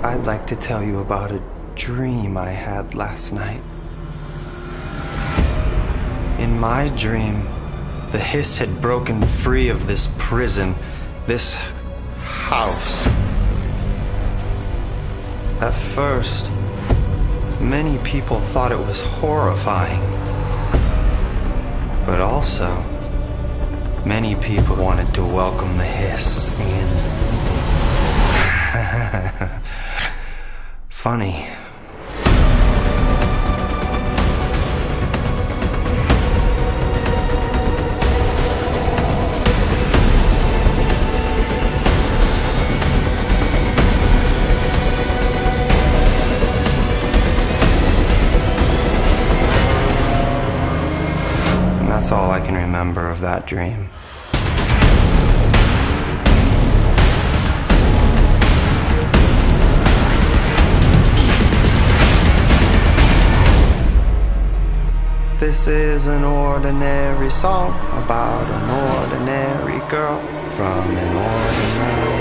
I'd like to tell you about a dream I had last night. In my dream, the hiss had broken free of this prison, this house. At first, many people thought it was horrifying. But also, many people wanted to welcome the hiss in. Funny. That's all I can remember of that dream. This is an ordinary song about an ordinary girl from an ordinary